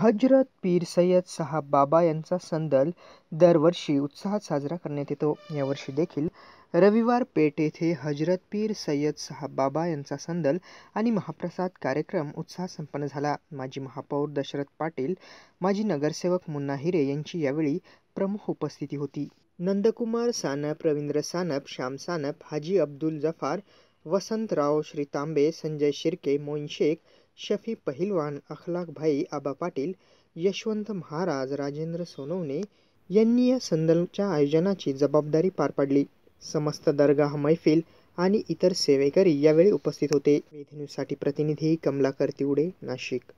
हजरत पीर सय्यद साहब बाबा यांचा संदल दरवर्षी उत्साहात साजरा करण्यात येतो. यावर्षी देखील रविवार पेठ येथे हजरत पीर सय्यद साहब बाबा यांचा संदल आणि महाप्रसाद कार्यक्रम उत्साहात संपन्न झाला. माजी महापौर दशरथ पाटील, माजी नगरसेवक मुन्ना हिरे यांची यावेळी प्रमुख उपस्थिती होती. नंदकुमार सानप, रवींद्र सानप, श्याम सानप, हाजी अब्दुल जफार, वसंतराव श्रीतांबे, संजय शिर्के, मोईन शेख, शफी पहिलवान, अखलाकभाई आबा पाटील, यशवंत महाराज, राजेंद्र सोनवणे यांनी या संदलच्या आयोजनाची जबाबदारी पार पाडली. समस्त दरगाह मैफिल आणि इतर सेवेकरी यावेळी उपस्थित होते. वेद प्रतिनिधी कमलाकर तिवडे, नाशिक.